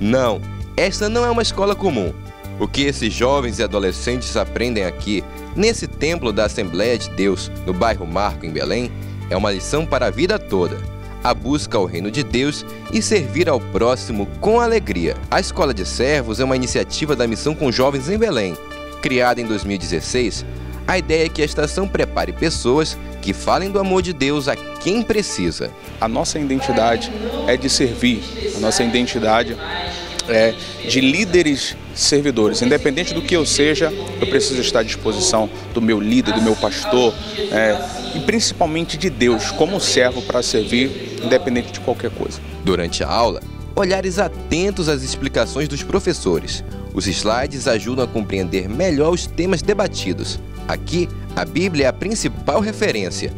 Não, esta não é uma escola comum. O que esses jovens e adolescentes aprendem aqui, nesse templo da Assembleia de Deus, no bairro Marco, em Belém, é uma lição para a vida toda. A busca ao reino de Deus e servir ao próximo com alegria. A Escola de Servos é uma iniciativa da Missão com Jovens em Belém. Criada em 2016, a ideia é que a estação prepare pessoas que falem do amor de Deus a quem precisa. A nossa identidade é de servir, a nossa identidade é, de líderes servidores. Independente do que eu seja, eu preciso estar à disposição do meu líder, do meu pastor é, e principalmente de Deus como servo para servir, independente de qualquer coisa. Durante a aula, olhares atentos às explicações dos professores. Os slides ajudam a compreender melhor os temas debatidos. Aqui, a Bíblia é a principal referência.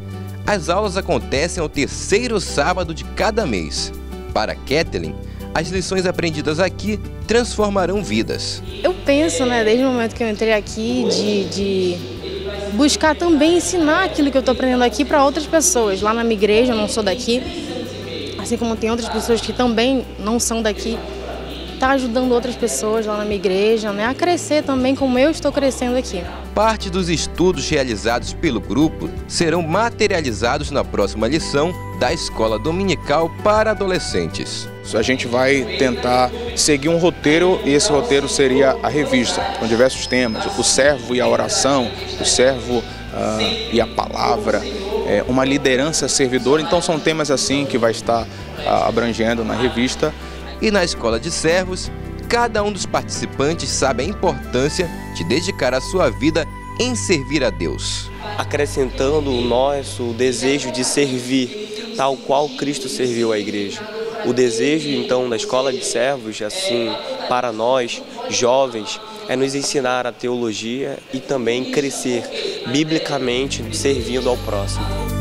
As aulas acontecem ao terceiro sábado de cada mês. Para Kathleen, as lições aprendidas aqui transformarão vidas. Eu penso, né, desde o momento que eu entrei aqui, de, de buscar também ensinar aquilo que eu estou aprendendo aqui para outras pessoas. Lá na minha igreja, eu não sou daqui, assim como tem outras pessoas que também não são daqui, tá ajudando outras pessoas lá na minha igreja, né, a crescer também como eu estou crescendo aqui. Parte dos estudos realizados pelo grupo serão materializados na próxima lição da Escola Dominical para Adolescentes. A gente vai tentar seguir um roteiro e esse roteiro seria a revista, com diversos temas: o servo e a oração, o servo uh, e a palavra, é, uma liderança servidora. Então, são temas assim que vai estar uh, abrangendo na revista. E na Escola de Servos, cada um dos participantes sabe a importância de dedicar a sua vida em servir a Deus. Acrescentando o nosso desejo de servir, tal qual Cristo serviu a igreja. O desejo, então, da escola de servos, assim, para nós, jovens, é nos ensinar a teologia e também crescer biblicamente servindo ao próximo.